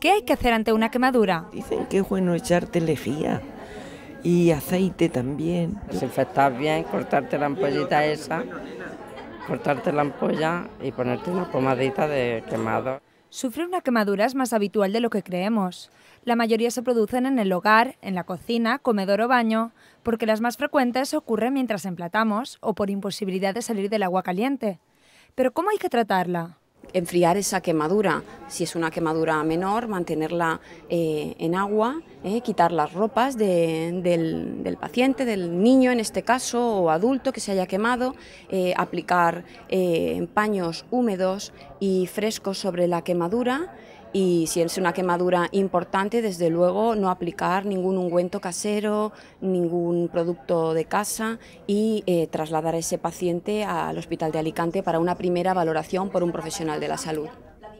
¿Qué hay que hacer ante una quemadura? Dicen que es bueno echarte lejía y aceite también. Desinfectar bien, cortarte la ampollita esa, cortarte la ampolla y ponerte una pomadita de quemado. Sufrir una quemadura es más habitual de lo que creemos. La mayoría se producen en el hogar, en la cocina, comedor o baño, porque las más frecuentes ocurren mientras emplatamos o por imposibilidad de salir del agua caliente. Pero ¿cómo hay que tratarla? Enfriar esa quemadura. Si es una quemadura menor, mantenerla eh, en agua, eh, quitar las ropas del, paciente, del niño en este caso, o adulto que se haya quemado, eh, aplicar paños húmedos y frescos sobre la quemadura y si es una quemadura importante, desde luego no aplicar ningún ungüento casero, ningún producto de casa y eh, trasladar a ese paciente al Hospital de Alicante para una primera valoración por un profesional de la salud.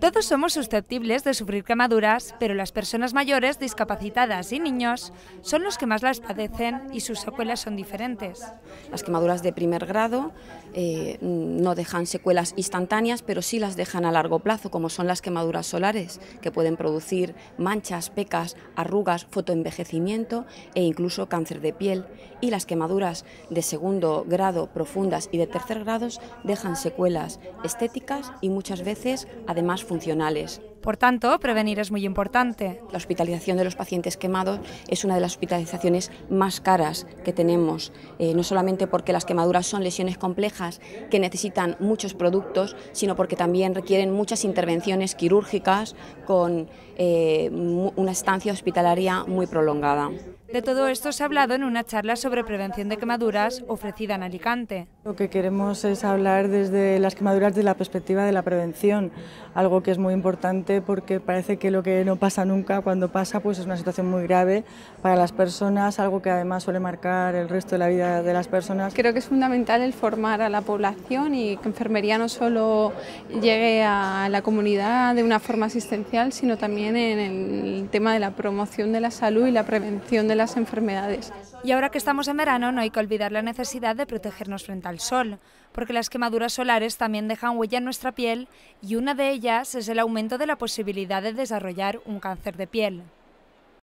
Todos somos susceptibles de sufrir quemaduras, pero las personas mayores, discapacitadas y niños son los que más las padecen y sus secuelas son diferentes. Las quemaduras de primer grado eh, no dejan secuelas instantáneas, pero sí las dejan a largo plazo, como son las quemaduras solares, que pueden producir manchas, pecas, arrugas, fotoenvejecimiento e incluso cáncer de piel. Y las quemaduras de segundo grado profundas y de tercer grado dejan secuelas estéticas y muchas veces además funcionales. Por tanto, prevenir es muy importante. La hospitalización de los pacientes quemados es una de las hospitalizaciones más caras que tenemos, eh, no solamente porque las quemaduras son lesiones complejas que necesitan muchos productos, sino porque también requieren muchas intervenciones quirúrgicas con eh, una estancia hospitalaria muy prolongada. De todo esto se ha hablado en una charla sobre prevención de quemaduras ofrecida en Alicante. Lo que queremos es hablar desde las quemaduras de la perspectiva de la prevención, algo que es muy importante porque parece que lo que no pasa nunca, cuando pasa, pues es una situación muy grave para las personas, algo que además suele marcar el resto de la vida de las personas. Creo que es fundamental el formar a la población y que enfermería no solo llegue a la comunidad de una forma asistencial, sino también en el tema de la promoción de la salud y la prevención de la las enfermedades. Y ahora que estamos en verano no hay que olvidar la necesidad de protegernos frente al sol, porque las quemaduras solares también dejan huella en nuestra piel y una de ellas es el aumento de la posibilidad de desarrollar un cáncer de piel.